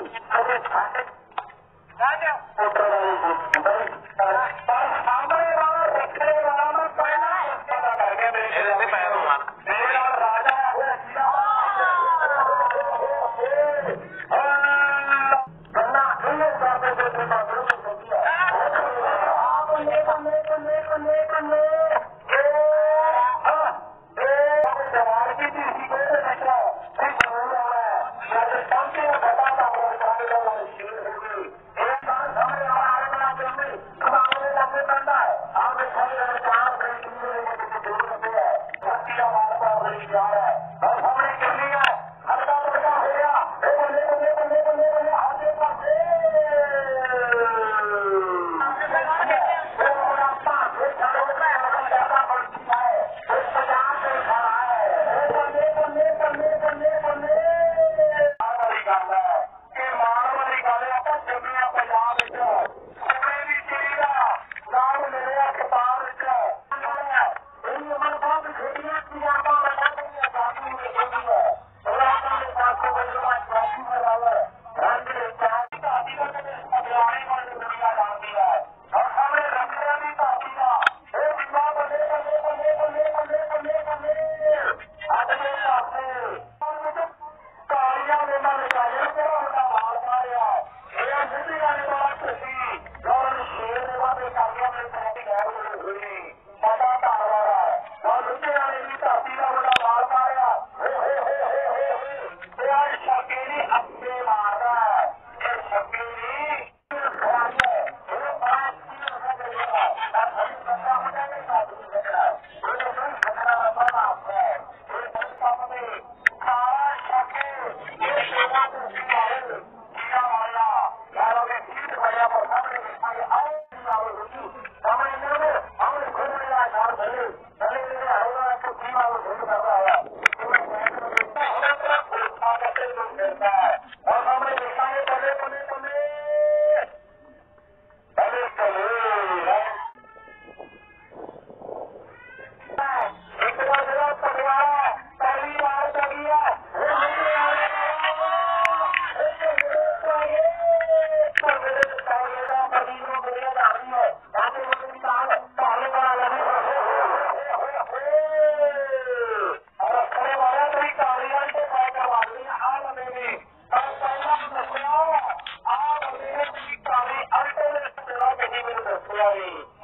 ਅਜੇ railroad